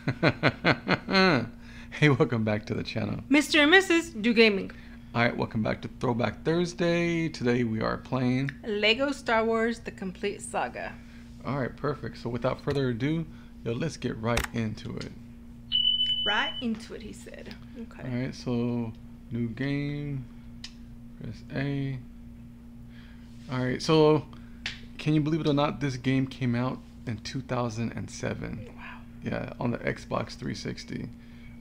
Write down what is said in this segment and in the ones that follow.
hey, welcome back to the channel. Mr. and Mrs. Do Gaming. Alright, welcome back to Throwback Thursday. Today we are playing. Lego Star Wars The Complete Saga. Alright, perfect. So without further ado, yo, let's get right into it. Right into it, he said. Okay. Alright, so new game. Press A. Alright, so can you believe it or not, this game came out in 2007. Yeah, on the Xbox 360.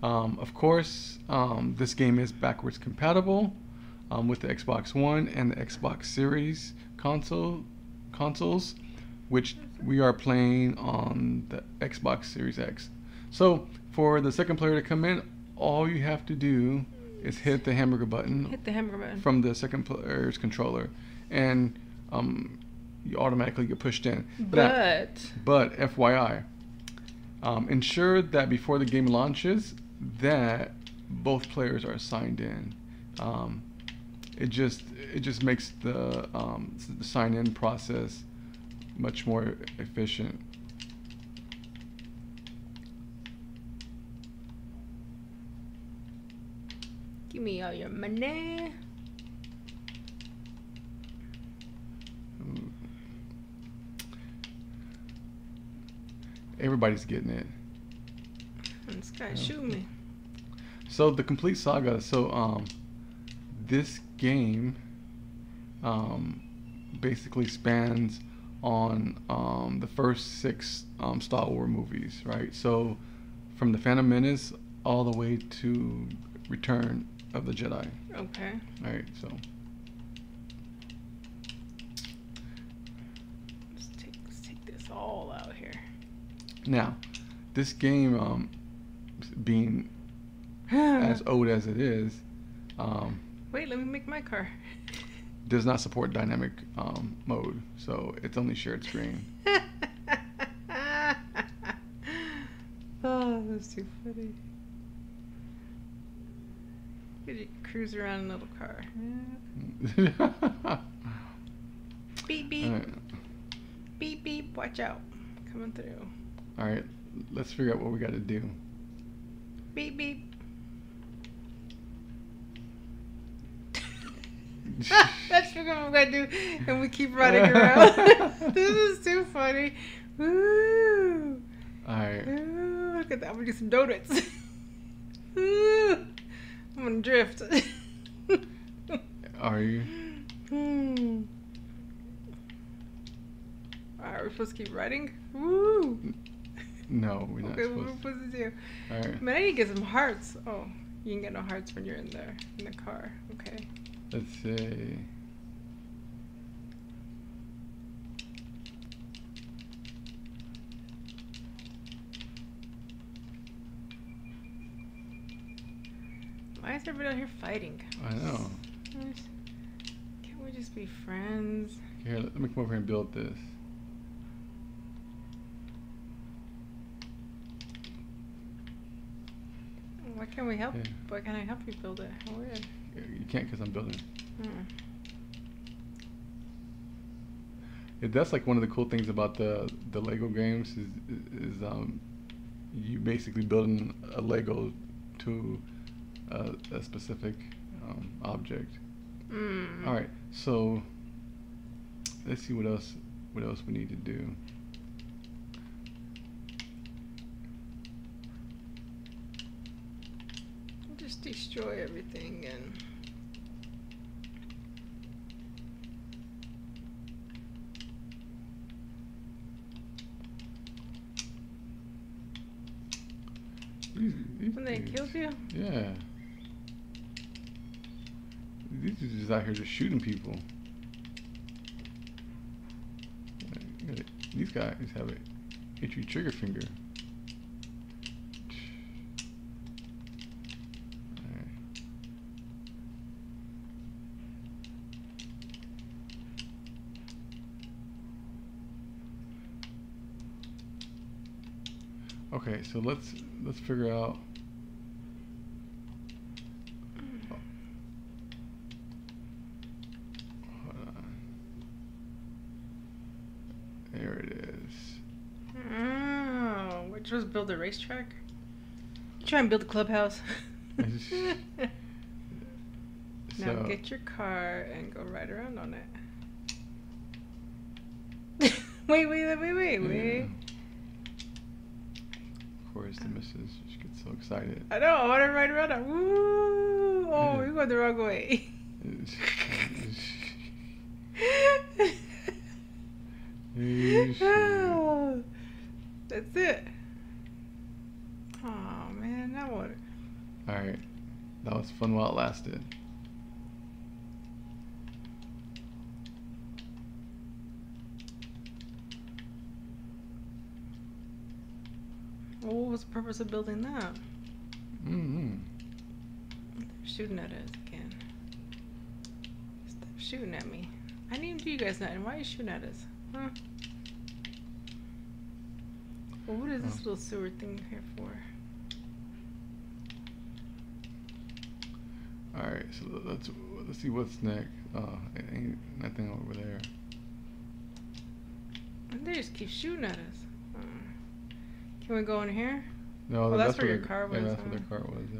Um, of course, um, this game is backwards compatible um, with the Xbox One and the Xbox Series console consoles, which we are playing on the Xbox Series X. So, for the second player to come in, all you have to do is hit the hamburger button Hit the hamburger button. from the second player's controller, and um, you automatically get pushed in. But but FYI, um, ensure that before the game launches, that both players are signed in. Um, it just it just makes the, um, the sign in process much more efficient. give me all your money. Everybody's getting it. And this guy shoot me. So the complete saga. So um, this game um, basically spans on um, the first six um, Star Wars movies, right? So from the Phantom Menace all the way to Return of the Jedi. Okay. All right. So Let's take let's take this all out here. Now, this game um, being as old as it is. Um, Wait, let me make my car. does not support dynamic um, mode, so it's only shared screen. oh, that's too funny. Could you cruise around in a little car? Beep beep right. beep beep. Watch out, coming through. All right, let's figure out what we got to do. Beep beep. That's what I'm gonna do, and we keep running around. this is too funny. Woo! All right. Ooh, look at that. I'm gonna do some donuts. Ooh, I'm gonna drift. Are you? hmm. Alright, we're supposed to keep riding? Woo! No, we're not okay, what we're supposed. supposed to do? All right. Man, I need to get some hearts. Oh, you can get no hearts when you're in there, in the car. Okay. Let's see. Why is everybody out here fighting? I know. Can't we just be friends? Here, let me come over here and build this. Can't we help? Yeah. Why can't I help you build it? How weird. You can't because I'm building. Hmm. Yeah, that's like one of the cool things about the the Lego games is is um, you basically building a Lego to a, a specific um, object. Mm. All right, so let's see what else what else we need to do. Just destroy everything and. These When they killed you? Yeah. These dudes just out here just shooting people. These guys have a itchy trigger finger. Okay, so let's let's figure out. Hold on. There it is. Oh, which was build a racetrack? You Try and build a clubhouse. now get your car and go right around on it. wait, wait, wait, wait, wait, wait. yeah. The missus she gets so excited. I know, I want to ride around it. Woo! Oh, Yeah. we're going the wrong way. Oh, That's it. Oh man, that one. All right, that was fun while it lasted. Well, what was the purpose of building that? Mm-hmm. They're shooting at us again. Stop shooting at me. I didn't even do you guys nothing. Why are you shooting at us? Huh? Well, what is this Oh. little sewer thing here for? All right, so let's let's see what's next. Uh, ain't nothing over there. And they just keep shooting at us. Can we go in here? No, Oh, that's where where your car was. Yeah, that's where huh? the car was. Yeah.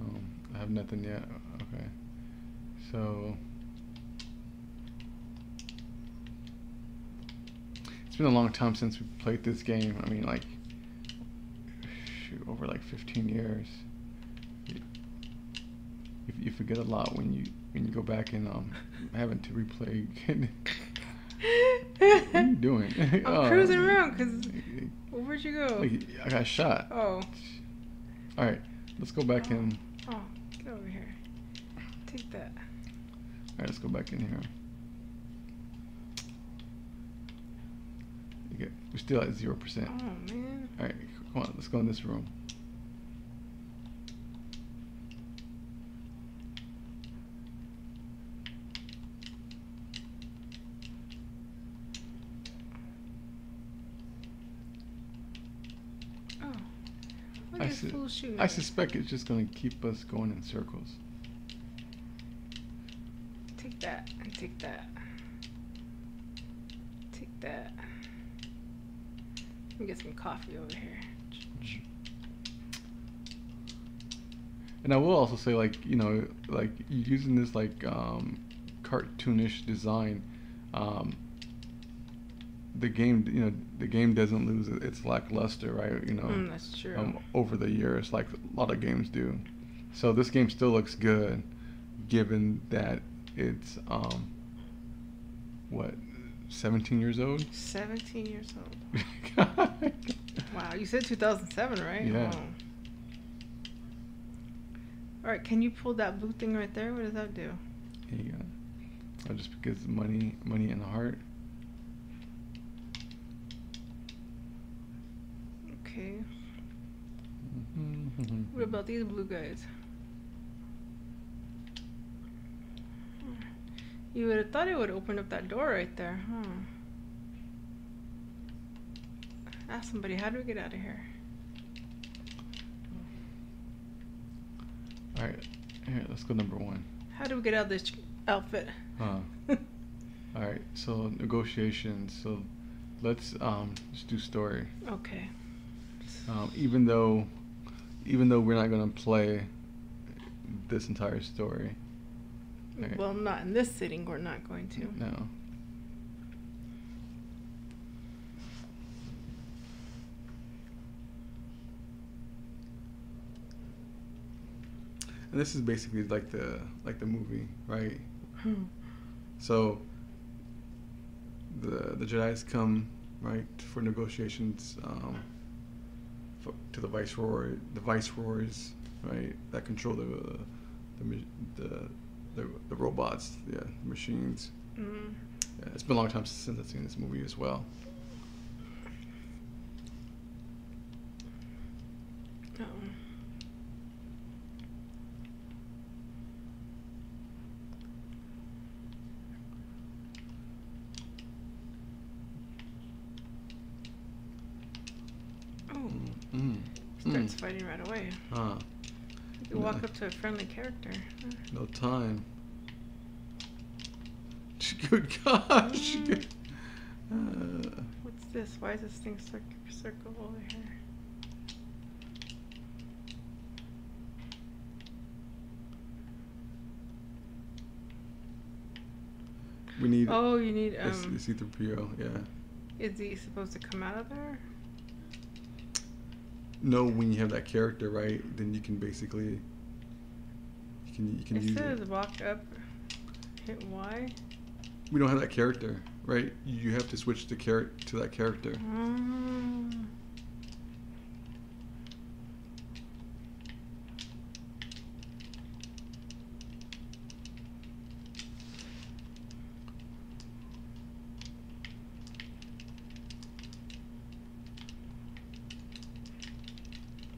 Um, I have nothing yet. Okay, so it's been a long time since we played this game. I mean, like, shoot, over like 15 years. You, you, you forget a lot when you when you go back and um having to replay. what are you doing? I'm Oh, cruising around 'cause- Well, where'd you go? I got shot. Oh. All right, let's go back in. Oh, oh, get over here. Take that. All right, let's go back in here. You get, we're still at zero percent. Oh man. All right, come on, let's go in this room. Oh. Su-. I suspect it's just gonna keep us going in circles. Take that and take that. Take that. Let me get some coffee over here. And I will also say, like you know, like using this like um, cartoonish design, um, the game, you know, the game doesn't lose its lackluster, right? You know, Mm, that's true. um, over the years, like a lot of games do. So this game still looks good, given that it's um, what, 17 years old. 17 years old. Wow, you said 2007, right? Yeah. Wow. All right, can you pull that blue thing right there? What does that do? Here you go. Oh, just because money, money in the heart. Okay. Mhm. What about these blue guys? You would have thought it would open up that door right there, huh? Ask somebody, how do we get out of here? All right, here, let's go number one. How do we get out of this outfit? Huh. All right, so negotiations. So let's um just do story. okay. Um, even though, even though we're not gonna play this entire story. Okay. Well, not in this sitting, we're not going to. No. And this is basically like the like the movie, right? Hmm. So the the Jedi's come right for negotiations um, to the viceroy, the viceroys, right, that control the the the, the, the robots, yeah, the machines. Mm. Yeah, it's been a long time since I've seen this movie as well. Oh. Oh, Mm. starts Mm. fighting right away. Huh. You can walk up to a friendly character. No time. Good gosh. Mm. Uh, What's this? Why is this thing circ- circle over here? We need Oh, you need a C- um. C3PO. Yeah. Is he supposed to come out of there? No, when you have that character, right? Then you can basically. You can you can It use says it. walk up, hit Y. We don't have that character, right? You have to switch the character to that character. Mm.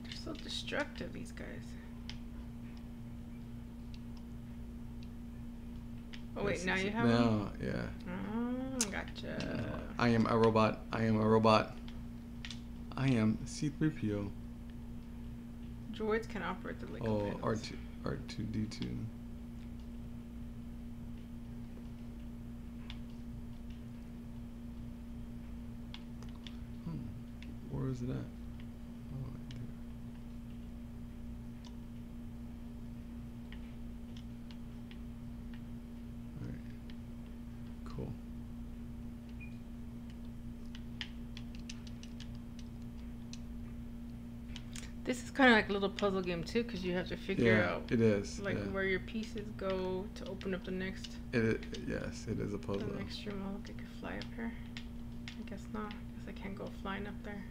They're so destructive, these guys. Oh wait, Yes, now it's- you have Now, them? yeah. Oh, gotcha. I am a robot. I am a robot. I am C3PO. Droids can operate the Lego Oh, panels. R2 R2D2. Hmm. Where is it at? Oh, right there. Alright. Cool. This is kind of like a little puzzle game too, because you have to figure yeah, out it is. like yeah. where your pieces go to open up the next It, yes, it is a puzzle. the next room. Oh, look, I could fly up here. I guess not, because I can't go flying up there.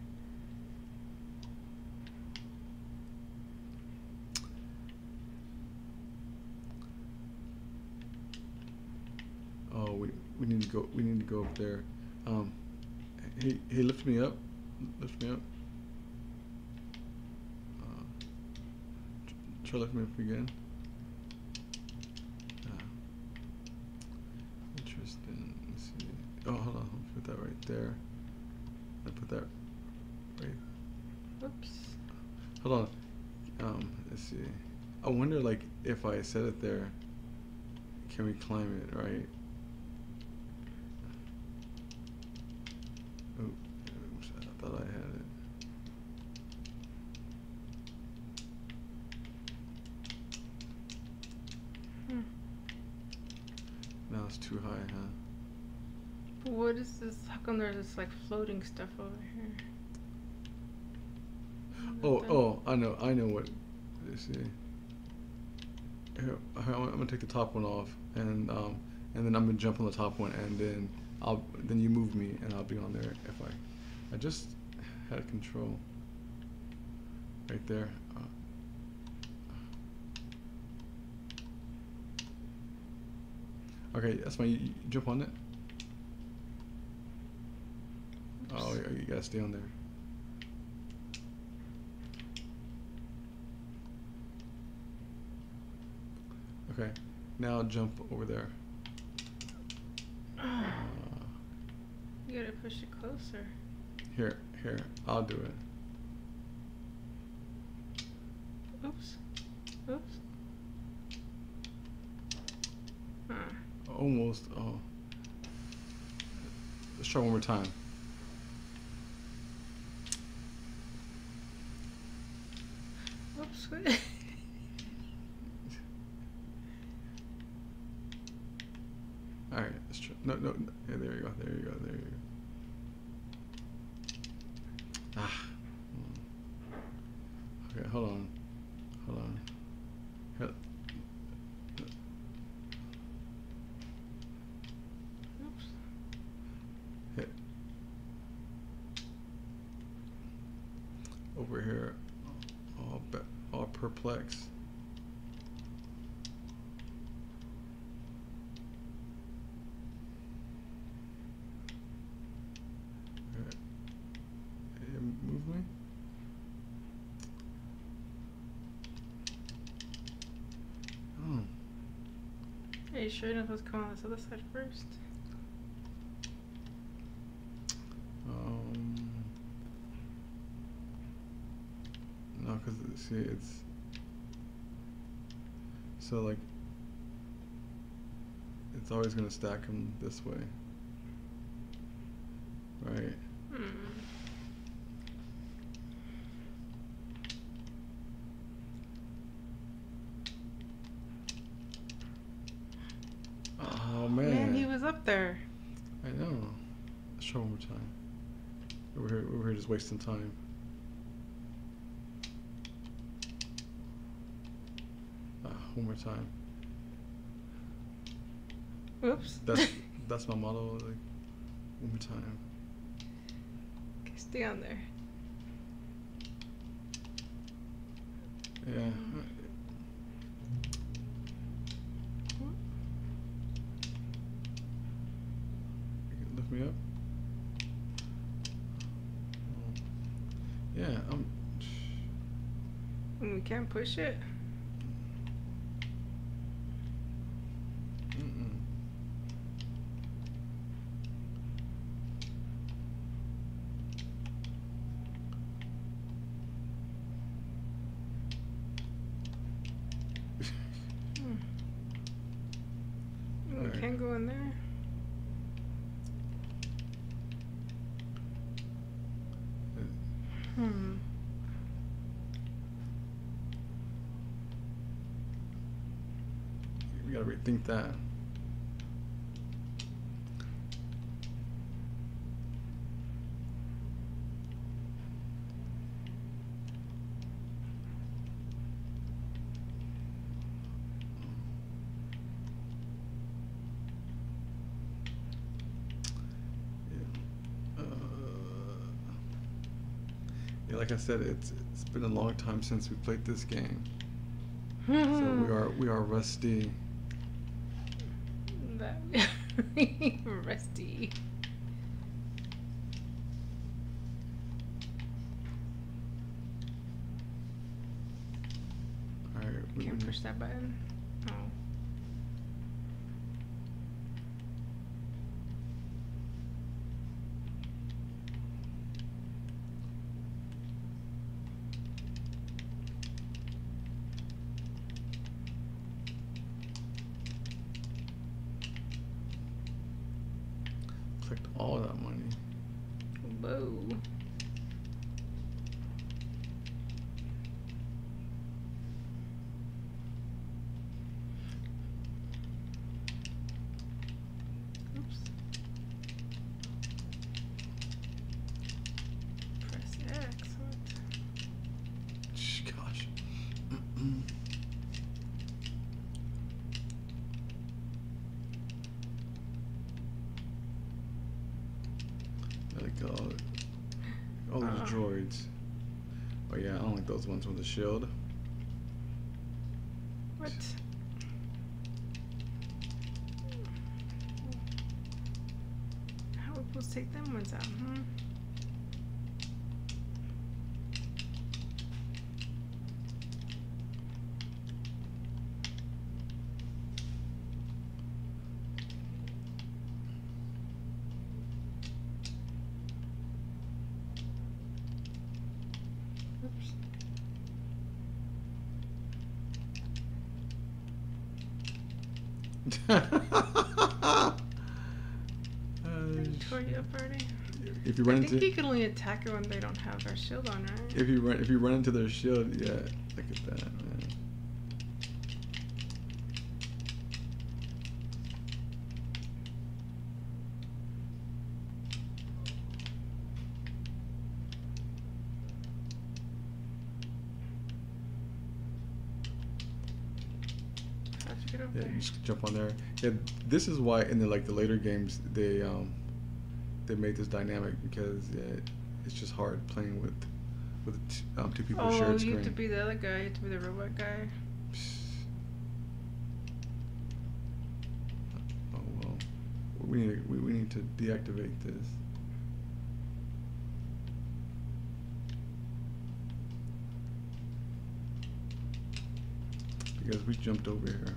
Oh, we we need to go. We need to go up there. Um, hey, hey, lift me up. Lift me up. Uh, tr- try me up again. Uh, interesting. Let's see. Oh, hold on. I'll put that right there. I put that right. Oops. Hold on. Um, let's see. I wonder, like, if I set it there, can we climb it, right? Oh, oops, I thought I had it. Now it's too high, huh? What is this? How come there's this like floating stuff over here? Oh, Nothing. oh, I know, I know what. Let's see. Here, I'm I'm gonna take the top one off, and um, and then I'm gonna jump on the top one, and then I'll then you move me, and I'll be on there if I. I just had control. Right there. Uh, okay, that's you jump on it. Oh, yeah, you gotta stay on there. Okay, now jump over there. Uh, You gotta push it closer. here, here, I'll do it. Oops. Oops. Huh. Almost. Oh. Let's try one more time. Oops. Wait. All right, let's try. No, no. no. Yeah, there you go. There you go. There you go. Ah. Hmm. Okay, hold on. Hold on. Here- Oops. hit over here all be- Hey, move me. Oh Are you sure you're not supposed to come on this other side first? Um, no, because see, it's so like it's always going to stack them this way right. Oh man. man, he was up there. I know. Let's try one more time. We're we're just wasting time. One more time. Oops. That's that's my motto. Like one more time. Okay, stay on there. Yeah. Can Lift me up. Yeah. Um. And we can't push it. Mm-mm. Hmm. We Alright. can't go in there. Hmm. We gotta rethink that. Yeah. Uh, yeah, like I said, it's it's been a long time since we played this game, so we are we are rusty. Rusty. All right, we Can't we- push that button. Oh. collect all of that money. Whoa. Oops. Press X. What? Shh, Gosh. like all, all those Uh. droids. Oh those ones with the shield. What? How are we supposed to take them ones out, hmm? Oops. Uh, Tore you up already? If you I think into you can only attack it when they don't have their shield on, right? if you run if you run into their shield, yeah, look at that, man. How'd you get over Yeah, you just jump on there. Yeah, this is why in the like the later games they um they made this dynamic because yeah, it's just hard playing with with t- um, two people Oh, shared you screen. have to be the other guy. You have to be the robot guy. Oh well, we need to, we, we need to deactivate this. Because we jumped over here.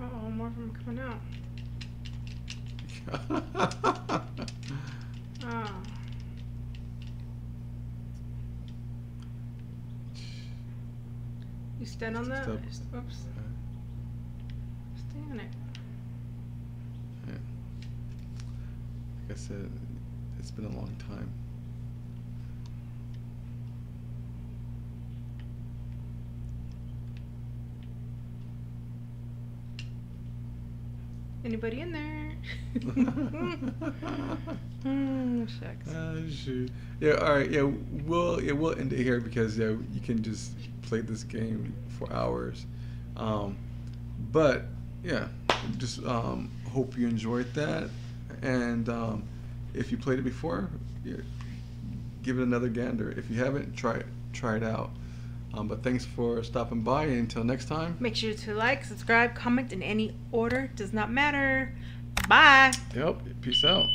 Oh, more of them coming out. Oh. You stand on that? Step. Oops. Stay on it. Yeah. Like I said, it's been a long time. Anybody in there? Mm, shucks. Ah, shoot. Yeah, all right. Yeah, we'll yeah we'll end it here because yeah you can just play this game for hours. Um, but yeah, just um, hope you enjoyed that, and um, if you played it before, yeah, give it another gander. If you haven't, try it try it out. Um, but thanks for stopping by. And until next time. Make sure to like, subscribe, comment in any order. Does not matter. Bye. Yep. Peace out.